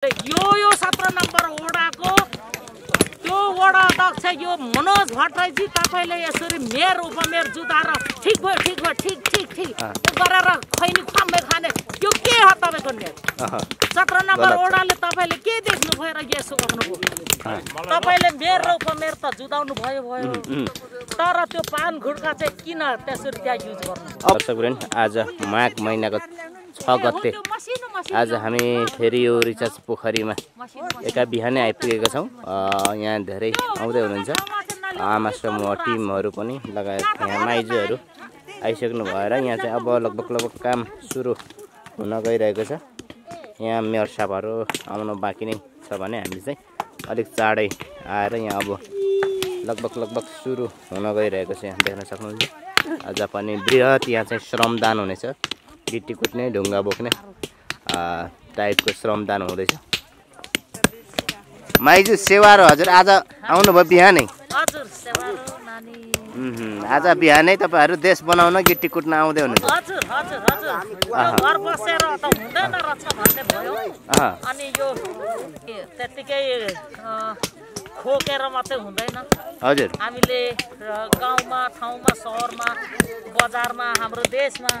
यो यो सत्र नम्बर वडाको त्यो वडा अध्यक्ष यो मनोज भट्टराईजी तपाईँले यसरी मेयर उपमेयर जुधाएर ठिक भयो ठिक भयो ठिक ठिक ठिक गरेर खैनी खाम्बै खाने। यो के हो तपाईँको नेट सत्र नम्बर। वडाले तपाईँले के देख्नु भयो र यसो गर्नुभयो तपाईँले मेयर र उपमेयर त जुदाउनु भयो भयो। तर त्यो पान गुड्का चाहिँ किन त्यसरी त्यहाँ युज गर्नु? आज माघ महिनाको छ गते आज हामी फेरि यो रिचार्ज पोखरीमा एका बिहानै आइपुगेका छौँ। यहाँ धेरै आउँदै हुनुहुन्छ। आमा समूह टिमहरू पनि लगायत यहाँ माइजूहरू आइसक्नु भएर यहाँ चाहिँ अब लगभग लगभग काम सुरु हुन गइरहेको छ। यहाँ मेयर साहबहरू आउनु बाँकी नै छ भने हामी चाहिँ अलिक चाँडै आएर यहाँ अब लगभग लगभग सुरु हुन गइरहेको छ। यहाँ देख्न सक्नुहुन्छ। आज पनि बृहत यहाँ चाहिँ श्रमदान हुनेछ। गिटी कुट्ने ढुङ्गा बोक्ने टाइपको श्रमदान हुँदैछ। माइजू सेवारो हजुर आज आउनुभयो बिहानै? आज बिहानै तपाईँहरू देश बनाउन गिटी कुट्न आउँदै हुनुहुन्छ। खोकेर मात्रै हुँदैन। हजुर। हामीले र गाउँमा ठाउँमा सहरमा बजारमा हाम्रो देशमा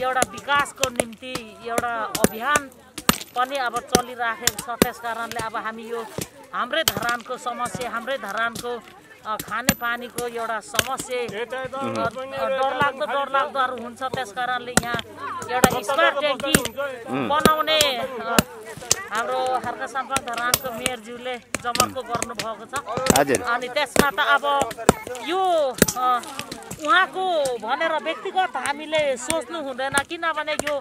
एउटा विकासको निम्ति एउटा अभियान पनि अब चलिराखेको छ। त्यस कारणले अब हामी यो हाम्रै धरानको समस्या हाम्रै धरानको खानेपानीको एउटा समस्या डरलाग्दो डरलाग्दोहरू हुन्छ। त्यस कारणले यहाँ एउटा स्मार्ट ट्याङ्की बनाउने हाम्रो हर्का साम्पा धरानको मेयरज्यूले जमर्को गर्नुभएको छ। अनि त्यसमा त अब यो उहाँको भनेर व्यक्तिगत हामीले सोच्नु हुँदैन किनभने यो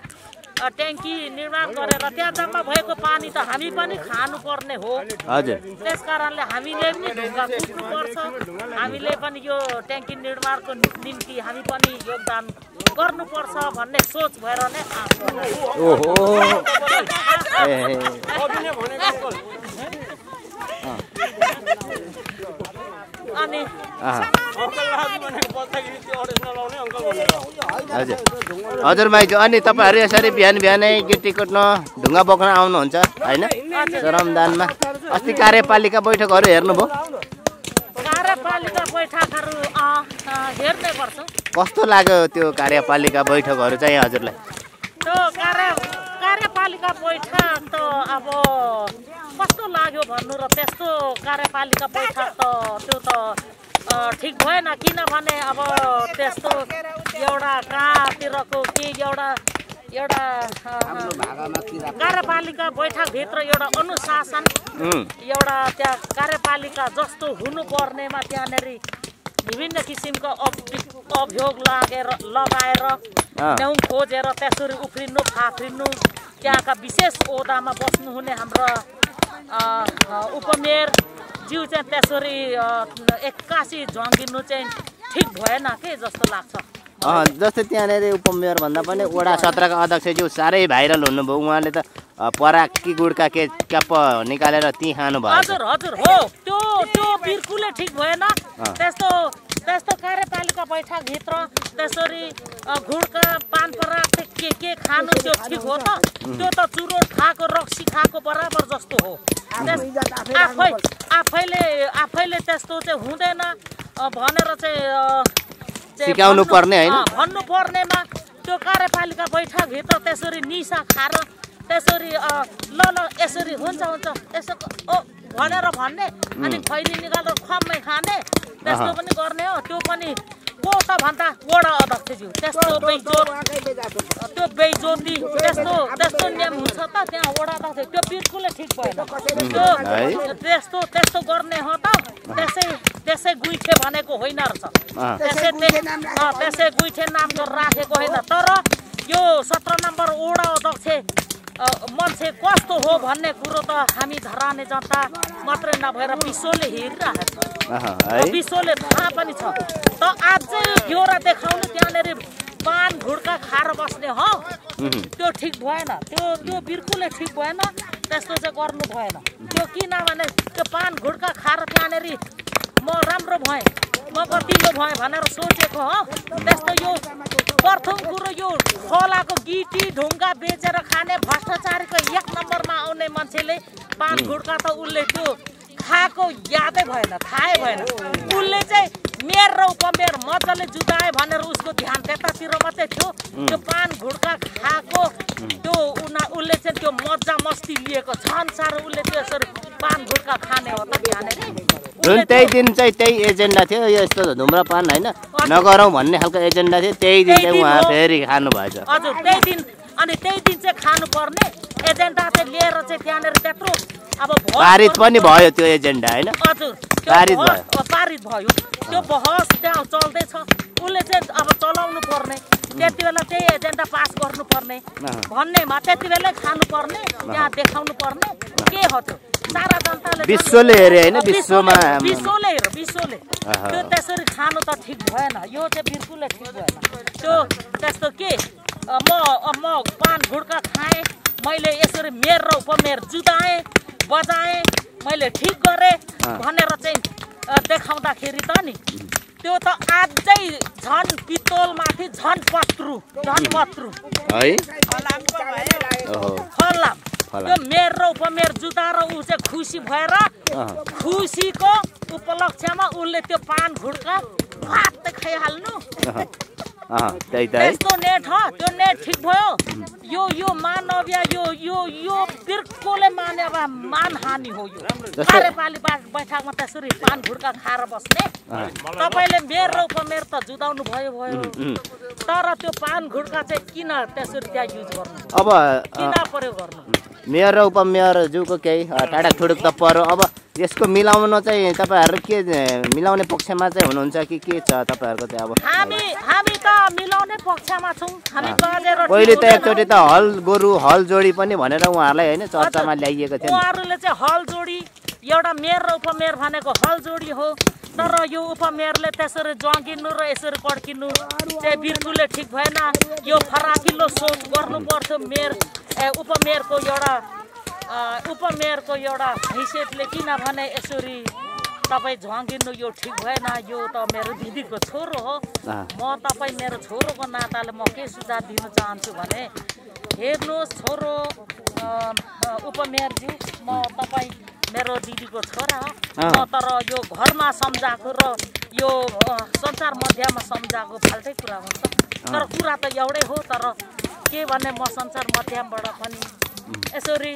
ट्याङ्की निर्माण गरेर त्यहाँ जम्मा भएको पानी त हामी पनि खानुपर्ने हो। हजुर। त्यस कारणले हामीले पनि ढुङ्गा कुट्नुपर्छ। हामीले पनि यो ट्याङ्की निर्माणको निम्ति हामी पनि योगदान गर्नुपर्छ भन्ने सोच भएर नै। ओहो। हजुर। हजुर माइजू अनि तपाईँहरू यसरी बिहान बिहानै गिटी कुट्न ढुङ्गा बोक्न आउनुहुन्छ होइन? श्रमदानमा अस्ति कार्यपालिका बैठकहरू हेर्नुभयो। कस्तो लाग्यो त्यो कार्यपालिका बैठकहरू चाहिँ हजुरलाई? त्यो कार्य कार्यपालिका बैठक त अब कस्तो लाग्यो भन्नु र त्यस्तो कार्यपालिका बैठक त त्यो त ठिक भएन किनभने अब त्यस्तो एउटा कहाँतिरको के एउटा एउटा कार्यपालिका बैठकभित्र एउटा अनुशासन एउटा त्यहाँ कार्यपालिका जस्तो हुनुपर्नेमा त्यहाँनिर विभिन्न किसिमको अभ- अभियोग लागेर लगाएर। न्याउ खोजेर त्यसरी उफ्रिनु फाफ्रिनु त्यहाँका विशेष ओहदामा बस्नुहुने हाम्रो उपमेयर ज्यू चाहिँ त्यसरी एक्कासी झन्किनु चाहिँ ठिक भएन के जस्तो लाग्छ? जस्तै त्यहाँनिर उपमेयर भन्दा पनि वडा सत्रका अध्यक्षज्यू साह्रै भाइरल हुनुभयो। उहाँले त पराकी गुडका के क्याप निकालेर ती खानु भयो हजुर हजुर हो। त्यो त्यो बिल्कुलै ठिक भएन। त्यस्तो त्यस्तो कार्यपालिका बैठकभित्र त्यसरी अ, गुड्का पान पराग के के खानु त्यो ठिक हो त? त्यो त चुरोट खाएको रक्सी खाएको बराबर जस्तो हो। त्यस- आफै आफैले आफैले त्यस्तो चाहिँ हुँदैन। भनेर चाहिँ पर्ने होइन? भन्नु पर्नेमा त्यो कार्यपालिका बैठकभित्र त्यसरी निसा खाएर त्यसरी ल ल यसरी हुन्छ हुन्छ यसो ओ भनेर भन्ने। अनि खैली निकालेर खम्मै खाने। त्यस्तो। पनि गर्ने हो। त्यो पनि को त भन्दा वडा अध्यक्षज्यू त्यस्तो बेइज्जत। त्यो बेइज्जती त्यस्तो त्यस्तो नियम हुन्छ त त्यहाँ वडा अध्यक्ष। त्यो बिल्कुलै ठिक भएन। त्यो है? त्यस्तो त्यस्तो गर्ने हो त त्यसै त्यसै गुइठे भनेको होइन रहेछ। त्यसै त्यसै गुइठे नाम राखेको होइन। तर यो सत्र नम्बर मान्छे कस्तो हो भन्ने कुरो त हामी धराने जनता मात्रै नभएर विश्वले हेरिरहेको छ। विश्वले थाहा पनि छ। त आज चाहिँ ब्यौरा देखाउनु त्यहाँनिर पान घुड्का खाएर बस्ने हो। त्यो ठिक भएन। त्यो त्यो बिल्कुलै ठिक भएन। त्यस्तो चाहिँ गर्नु भएन। त्यो किनभने त्यो पान घुड्का खाएर त्यहाँनिर म राम्रो भएँ म गतिलो भएँ भनेर सोचेको हो। त्यस्तो यो प्रथम कुरो यो खोलाको गिटी ढुङ्गा बेचेर खाने भ्रष्टाचारीको एक नम्बरमा आउने मान्छेले पान गुड्का त उसले त्यो खाएको यादै भएन थाहै भएन। उसले चाहिँ मेयर र उपमेयर मजाले जुटाए भनेर उसको ध्यान त्यतातिर मात्रै थियो। त्यो पान गुड्का खाएको त्यो उना उसले चाहिँ त्यो मजा मस्ती लिएको झन् साह्रो उसले त्यो यसरी पान गुड्का खाने हो त ध्यान। जुन त्यही दिन चाहिँ त्यही एजेन्डा थियो यो यस्तो धुम्रपान होइन। नगरौँ भन्ने खालको एजेन्डा थियो। त्यही दिन चाहिँ उहाँ फेरि खानु भएछ। हजुर त्यही दिन अनि त्यही दिन चाहिँ खानुपर्ने एजेन्डा चाहिँ लिएर चाहिँ त्यहाँनिर त्यत्रो पारित पनि भयो त्यो एजेन्डा होइन? पारित भयो। पारित भयो। त्यो बहस त्यहाँ चल्दैछ। उसले चाहिँ अब चलाउनु पर्ने। त्यति बेला त्यही एजेन्डा पास गर्नुपर्ने। भन्नेमा त्यति बेलै खानुपर्ने त्यहाँ देखाउनु पर्ने के हो त्यो? सारा जनताले विश्वले हेरे होइन, विश्वमा- विश्वले हेर विश्वले। त्यो त्यसरी खानु त ठिक भएन। यो चाहिँ बिल्कुलै ठिक भएन। त्यो त्यस्तो के? म म पान गुड्का खाएँ। मैले यसरी मेयर र उपमेयर जुदाएँ बजाएँ मैले ठिक गरेँ। भनेर चाहिँ देखाउँदाखेरि त नि त्यो त अझै झन् पित्तोलमाथि झन् पत्रु झन् पत्रु। है? फलाम। त्यो र उपमेयर जुदाएर ऊ चाहिँ खुसी भएर। खुसीको उपलक्ष्यमा उसले त्यो पान घुड्का फात्तै खाइहाल्नु। त्यही त्यस्तो नेट हो त्यो नेट ठिक भयो यो यो मानवीय यो यो यो बिर्कोले अब मानहानि हो यो कार्यपाली बैठकमा त्यसरी पान घुड्का खाएर बस्ने तपाईँले मेयर र उपमेयर त जुदाउनु भयो भयो। तर त्यो पान घुड्का चाहिँ किन त्यसरी त्यहाँ युज गर्नु अब किन प्रयोग गर्नु मेयर र उपमेयरज्यूको केही अ, टाढा ठुडुक त पऱ्यो अब यसको मिलाउन चाहिँ तपाईँहरू के मिलाउने पक्षमा चाहिँ हुनुहुन्छ कि के छ तपाईँहरूको चाहिँ अब? हामी हामी त मिलाउने पक्षमा छौँ। हामी बजेर पहिले त एकचोटि त हल गोरु हल जोडी पनि भनेर उहाँहरूलाई होइन चर्चामा ल्याइएको थियो नि। उहाँहरूले चाहिँ हल जोडी एउटा मेयर र उपमेयर भनेको हल जोडी हो। तर यो उपमेयरले त्यसरी जगिनु र यसरी कड्किनु। चाहिँ बिल्कुलै ठिक भएन। यो फराकिलो सोच गर्नु पर्थ्यो मेयर। ए, उपमेयरको एउटा उपमेयरको एउटा हैसियतले किनभने यसरी तपाईँ झ्वाङ्गिनु यो ठिक भएन। यो त मेरो दिदीको छोरो हो। म तपाईँ मेरो छोरोको नाताले म के सुझाव दिन चाहन्छु भने हेर्नुहोस् छोरो उपमेयरज्यू म तपाईँ मेरो दिदीको छोरा हो तर यो घरमा सम्झाएको र यो सञ्चार मध्यमा सम्झाएको फाल्टै कुरा हुन्छ तर कुरा त एउटै हो तर के भने म सञ्चार माध्यमबाट पनि यसरी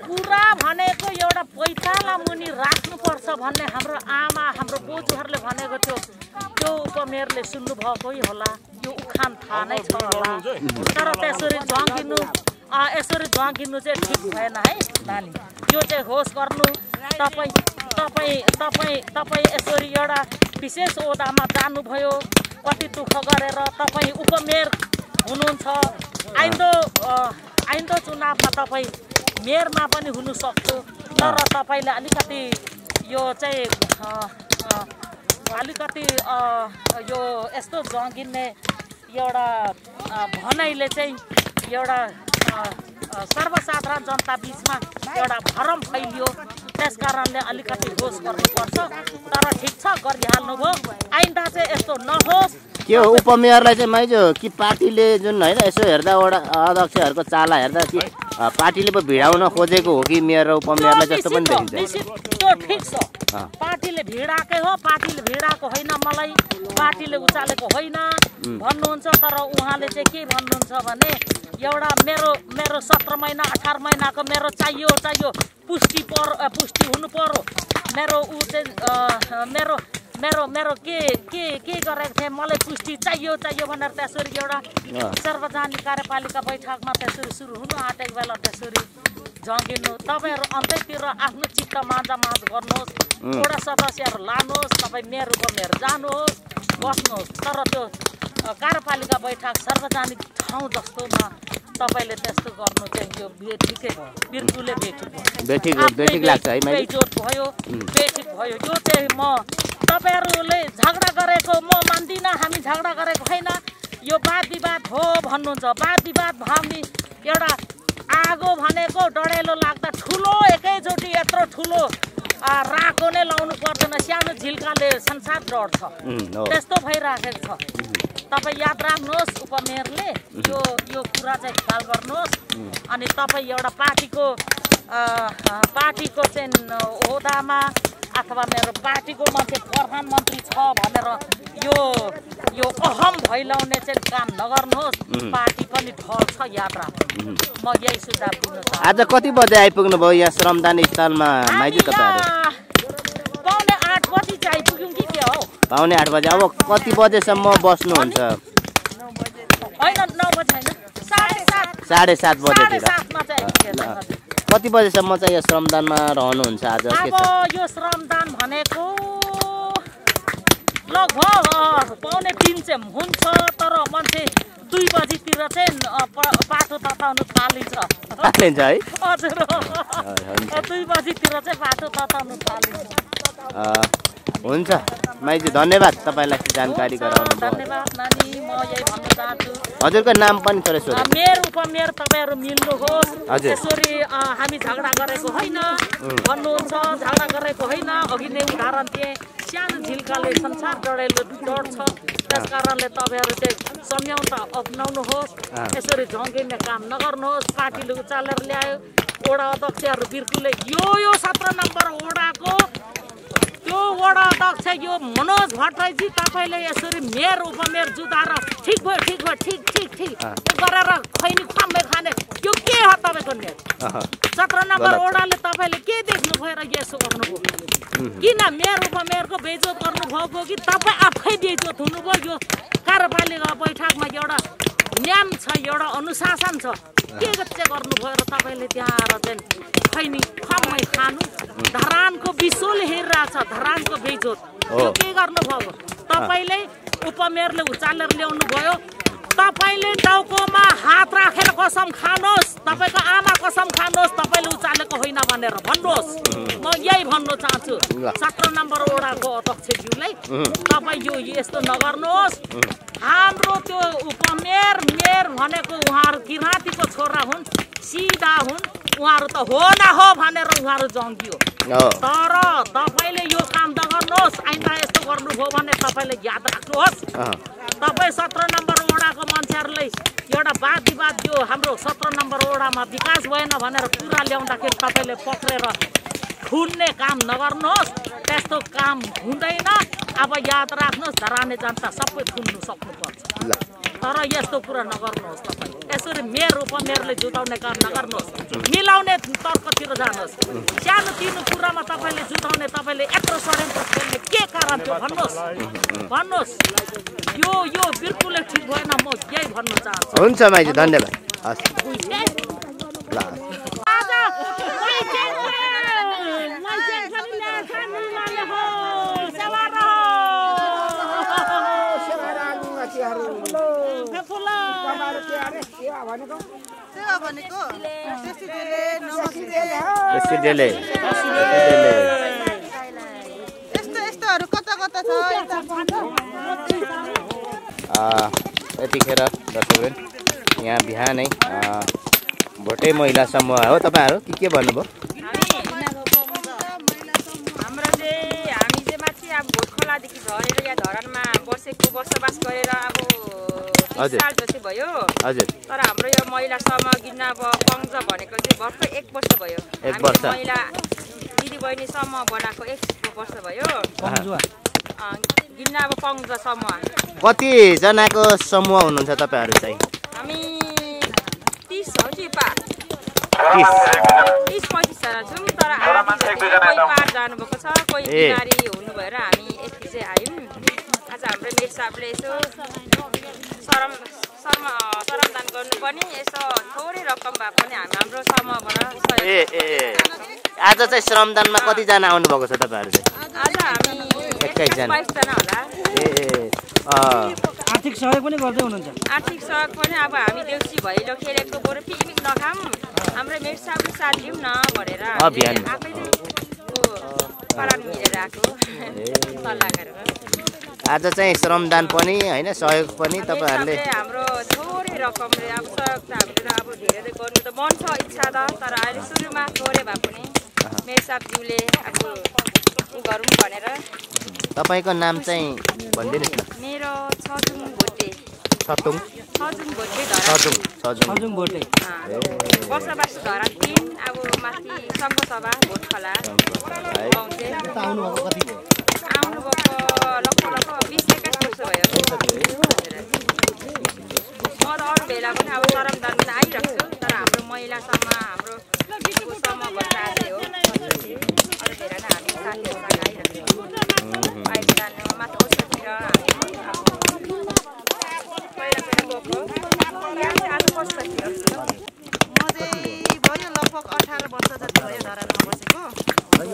कुरा भनेको एउटा पैताला मुनि राख्नुपर्छ भन्ने हाम्रो आमा हाम्रो बोजूहरूले भनेको थियो त्यो उपमेयरले सुन्नुभएकै होला यो उखान थाहा नै छ होला तर त्यसरी झ्वाङ्गिनु अँ, यसरी झ्वाङ्गिनु चाहिँ ठिक भएन है नानी यो चाहिँ होस् गर्नु। तपाईँ तपाईँ तपाईँ तपाईँ यसरी एउटा विशेष ओदामा जानुभयो। कति दुःख गरेर तपाईँ उपमेयर हुनुहुन्छ। आइन्दो आइन्दो चुनावमा तपाईँ मेयरमा पनि हुनु सक्छु तर तपाईँले अलिकति यो चाहिँ अलिकति यो यस्तो जगिने एउटा भनाइले चाहिँ एउटा सर्वसाधारण जनता बिचमा एउटा भरम फैलियो। त्यस कारणले अलिकति होस् गर्नुपर्छ। तर ठिक छ गरिहाल्नुभयो। आइन्दा चाहिँ यस्तो नहोस्। के हो उपमेयरलाई चाहिँ माइजो कि पार्टीले जुन होइन यसो हेर्दा वडा अध्यक्षहरूको चाला हेर्दा कि पार्टीले पो भिडाउन खोजेको हो कि मेयर र उपमेयरलाई जस्तो पनि देखिन्छ। त्यो ठिक छ। पार्टीले भिडाकै हो पार्टीले भिडाएको होइन मलाई। पार्टीले उचालेको होइन। भन्नुहुन्छ तर उहाँले चाहिँ के भन्नुहुन्छ भने एउटा मेरो मेरो सत्र महिना अठार महिनाको मेरो चाहियो चाहियो। पुष्टि पर पुष्टि हुनु पर्यो। मेरो ऊ चाहिँ मेरो मेरो मेरो के के के गरेको थिएँ? मलाई पुष्टि चाहियो चाहियो भनेर त्यसरी एउटा। सार्वजनिक कार्यपालिका बैठकमा त्यसरी सुरु हुनु आँटेको बेला त्यसरी जगिनु तपाईँहरू अन्त्यतिर आफ्नो चित्त माझा माझ गर्नुहोस्। वडा सदस्यहरू लानुहोस्। तपाईँ मेयर उपमेयर जानुहोस्। बस्नुहोस्। तर त्यो कार्यपालिका बैठक सार्वजनिक ठाउँ जस्तोमा तपाईँले त्यस्तो गर्नु चाहिँ यो ठिकै भयो। बिर्कुले बेठिक भयो। बेइज्जत भयो बेठिक भयो यो चाहिँ म तपाईँहरूले झगडा गरेको म मान्दिनँ हामी झगडा गरेको होइन। यो वाद विवाद हो भन्नुहुन्छ। वाद विवाद हामी एउटा आगो भनेको डढेलो लाग्दा ठुलो एकैचोटि यत्रो ठुलो राको नै लाउनु पर्दैन। सानो झिल्काले संसार डढ्छ। त्यस्तो भइराखेको छ। तपाईँ याद राख्नुहोस् उपमेयरले यो यो कुरा चाहिँ ख्याल गर्नुहोस्। अनि तपाईँ एउटा पार्टीको पार्टीको चाहिँ ओहदामा अथवा मेरो पार्टीको मान्छे प्रधानमन्त्री छ भनेर यो यो अहम भइलाउने चाहिँ काम नगर्नुहोस्। पार्टी पनि ढल्छ याद राख्नु म यही सुझाव दिन आज कति बजे आइपुग्नु भयो यहाँ श्रमदान स्थलमा माइजू तपाईँहरू हामी यहाँ पाउने आठ बजी चाहिँ आइपुग्यौँ कि के हो पाउने आठ बजे। अब कति बजेसम्म बस्नुहुन्छ? साढे सात। साढे सात साढे बजेतिर। कति बजेसम्म चाहिँ यो श्रमदानमा रहनुहुन्छ आज? के छ? यो श्रमदान भनेको लगभग पाउने तिन चाहिँ हुन्छ तर मान्छे दुई बजीतिर चाहिँ बाटो तताउनु थालिन्छ। थालिन्छ है? हजुर। दुई बजीतिर चाहिँ बाटो तताउनु थालिन्छ। हुन्छ। माइजू धन्यवाद तपाईँलाई जानकारी गराउनु हजुरको नाम पनि अ, सोध्नु मेयर उपमेयर तपाईँहरू मिल्नुहोस्। हजुर। यसरी हामी झगडा गरेको होइन। भन्नुहुन्छ झगडा गरेको होइन। अघि नै उदाहरण दिएँ सानो झिल्काले संसार डढेलो डढ्छ। त्यस कारणले तपाईँहरू चाहिँ सम्झौता अप्नाउनुहोस्। यसरी झङ्गिने काम नगर्नुहोस्। पार्टीले उचालेर ल्यायो। वडा अध्यक्षहरू बिर्कुले यो यो सत्र नम्बर वडाको त्यो वडा अध्यक्ष यो मनोज भट्टराईजी तपाईँले यसरी मेयर उपमेयर जुधाएर ठिक भयो ठिक भयो ठिक ठिक ठिक। गरेर खैनी खामै खाने। यो के हो तपाईँको नेट सत्र नम्बर। वडाले तपाईँले के देख्नुभयो र यसो गर्नुभयो? किन मेयर उपमेयरको बेइज्जत गर्नुभएको कि तपाईँ आफै बेइज्जत हुनुभयो? यो कार्यपालिका बैठकमा एउटा नियम छ एउटा अनुशासन छ। के चाहिँ गर्नुभयो र तपाईँले त्यहाँ आएर चाहिँ खैनी खम्मै खानु धरानको विश्वले हेरिरहेछ धरानको। यो के गर्नुभयो तपाईँले उपमेयरले उचालेर ल्याउनु भयो तपाईँले टाउकोमा हात राखेर कसम खानुहोस् तपाईँको आमा कसम खानुहोस् तपाईँले उचालेको होइन भनेर भन्नुहोस्। म यही भन्न चाहन्छु। सत्र नम्बर वडाको अध्यक्षज्यूलाई तपाईँ यो यस्तो नगर्नुहोस्। हाम्रो त्यो उपमेयर मेयर भनेको उहाँहरू किराँतीको छोरा हुन् सिधा हुन् उहाँहरू त हो न हो भनेर उहाँहरू जङ्गियो। हो तर तपाईँले यो काम नगर्नुहोस् आइन्दा यस्तो गर्नुभयो भने तपाईँले याद राख्नुहोस्। तपाईँ सत्र नम्बर वडाको मान्छेहरूले एउटा वाद विवाद यो हाम्रो सत्र नम्बर वडामा विकास भएन भनेर कुरा ल्याउँदाखेरि तपाईँले पक्रेर खुन्ने काम नगर्नुहोस् त्यस्तो काम हुँदैन। अब याद राख्नुहोस् धराने जनता सबै खुन्नु सक्नुपर्छ। तर यस्तो कुरा नगर्नुहोस् तपाईँ। यसरी मेयर उपमेयरले जुटाउने काम नगर्नुहोस् मिलाउने तर्कतिर जानुहोस् सानो तिनो कुरामा तपाईँले जुटाउने तपाईँले यत्रो षड्यन्त्र खेल्ने के कारण थियो भन्नुहोस् भन्नुहोस् यो यो बिल्कुलै ठिक भएन म यही भन्न चाहन्छु हुन्छ माइजू धन्यवाद हस् ल आज मैचेङ मैचेङ पनि ल्याएछ निमाले हो सेवा सेवा भनेको। यस्तो यस्तोहरू कता कता छ? यतिखेर दर्शकहरू यहाँ बिहानै अ, भोटे महिला समूह हो। तपाईँहरू के के भन्नुभयो हाम्रो चाहिँ हामी चाहिँ माथि अब भोट खोलादेखि झरेर यहाँ धरानमा बसेको बसोबास गरेर अब तिस। साल जति भयो। हजुर। तर हाम्रो यो महिला समूह गिन्न अब पङ्ज भनेको चाहिँ भर्खर एक वर्ष भयो। महिला दिदीबहिनी समूह बनाएको एक वर्ष भयो। गिन्न अब पङ्ज समूह कतिजनाको समूह हुनुहुन्छ तपाईँहरू चाहिँ? हामी तिस हो कि पा? तिस। तिस पैँतिसजना छौँ तर पार जानुभएको छ कोही। बिमारी भएर हामी यति चाहिँ आयौँ। आज हाम्रो मेट साहबले यसो सरम शर्म श्रमदान गर्नु पनि यसो थोरै रकम भए पनि हामी हाम्रो समूहबाट ए ए आज चाहिँ श्रमदानमा कतिजना आउनुभएको छ तपाईँहरू चाहिँ? आज हामी एक्काइसजना। बाइसजना होला। ए आर्थिक सहयोग पनि गर्दै हुनुहुन्छ। आर्थिक सहयोग पनि अब हामी देउसी भैलो खेलेको बरु पिकनिक नखाऊँ। हाम्रो मेट साहबले साथ दिउँ न भनेर। आफैले आज चाहिँ श्रमदान पनि होइन सहयोग पनि तपाईँहरूले हाम्रो थोरै रकमले अब सहयोग त हामीले अब धेरै गर्नु त मन छ इच्छा त तर अहिले सुरुमा थोरै भए पनि मेट मेसाबज्यूले अब गरौँ भनेर। तपाईँको नाम चाहिँ भनिदिनुहोस् न। मेरो छजुङ भोटे। धरा सजुङ भोटे बसोबास धरा तिन अब माथि सङ्घसभा भोट खोला। आउनुभएको लगभग लगभग बिस एक्काइस वर्ष भयो। म त अरू बेला पनि अब सरमदान पनि आइरहेको छु तर हाम्रो महिलासम्म हाम्रो समूह भएर आजै हो। अरू बेला नै हामी साथीहरूसँग आइरहेको छौँ अहिले जानु माथि ओछ्यातिर हामी अब पहिला पहिला गएको यहाँ चाहिँ आज फर्स्ट थियो म चाहिँ भयो लगभग अठार वर्ष जति भयो धरानमा बसेको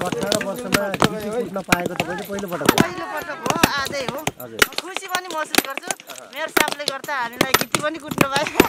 अठार वर्षमा टिटी कुट्न पाएको तपाईँले पहिलोपटक हो पहिलोपटक हो आजै हो हजुर खुसी पनि महसुस गर्छु मेरो साथले गर्दा हामीलाई गिटी पनि कुट्नु पायो